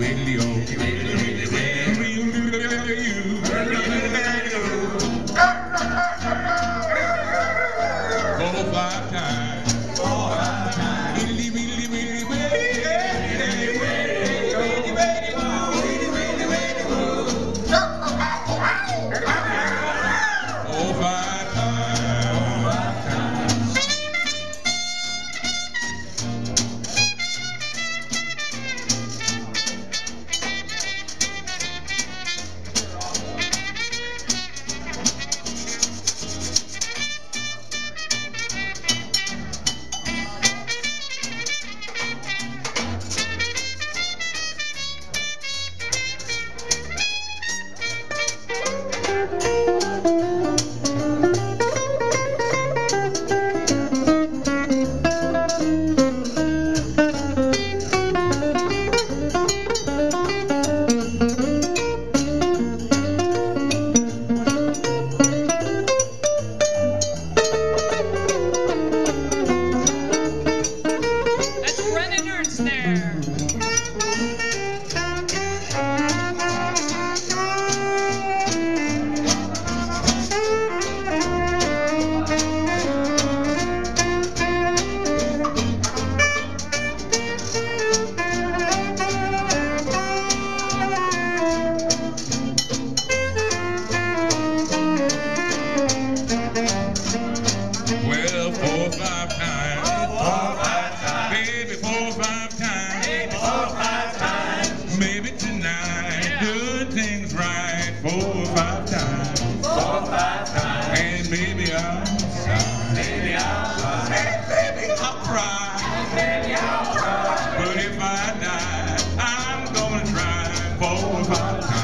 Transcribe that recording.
radio. Five times. maybe four or five times. Maybe four or five times. Maybe tonight, yeah. doing things right four or five times. Four or five times. And maybe I'll cry. Maybe I'll cry. And maybe I'll cry. And maybe I'll cry. But if I die, I'm gonna try four or five times.